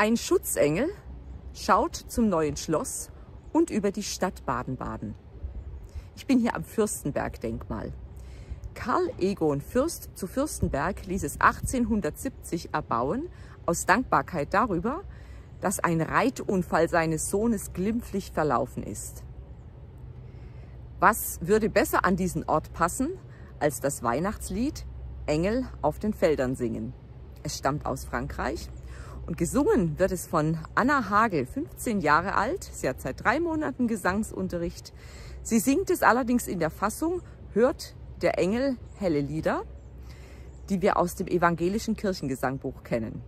Ein Schutzengel schaut zum neuen Schloss und über die Stadt Baden-Baden. Ich bin hier am Fürstenberg-Denkmal. Karl Egon Fürst zu Fürstenberg ließ es 1870 erbauen, aus Dankbarkeit darüber, dass ein Reitunfall seines Sohnes glimpflich verlaufen ist. Was würde besser an diesen Ort passen, als das Weihnachtslied Engel auf den Feldern singen? Es stammt aus Frankreich und gesungen wird es von Anna Hagel, 15 Jahre alt. Sie hat seit drei Monaten Gesangsunterricht. Sie singt es allerdings in der Fassung Hört der Engel helle Lieder, die wir aus dem evangelischen Kirchengesangbuch kennen.